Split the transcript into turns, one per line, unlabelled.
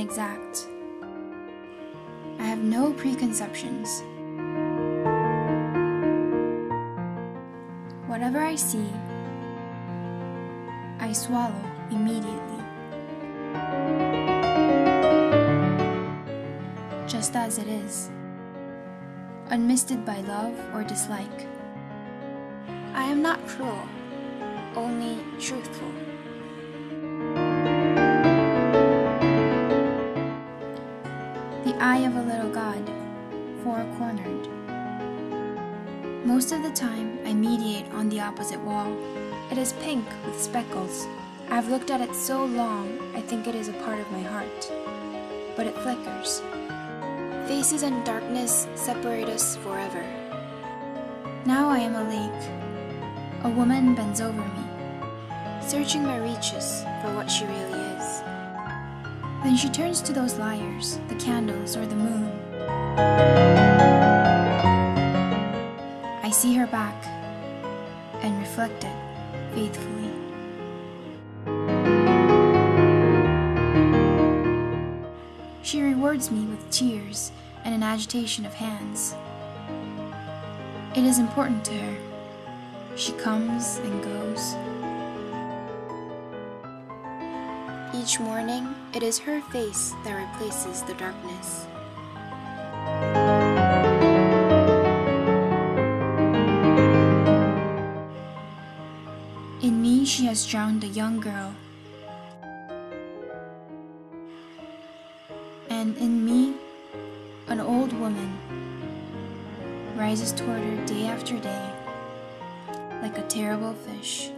exact. I have no preconceptions. Whatever I see, I swallow immediately. Just as it is, unmisted by love or dislike. I am not cruel, only truthful. The eye of a little god, four cornered. Most of the time, I mediate on the opposite wall. It is pink with speckles. I've looked at it so long, I think it is a part of my heart. But it flickers. Faces and darkness separate us forever. Now I am a lake. A woman bends over me, searching my reaches for what she really is. Then she turns to those liars, the candles or the moon. I see her back and reflect it faithfully. She rewards me with tears and an agitation of hands. It is important to her. She comes and goes. Each morning, it is her face that replaces the darkness. In me, she has drowned a young girl. And in me, an old woman rises toward her day after day like a terrible fish.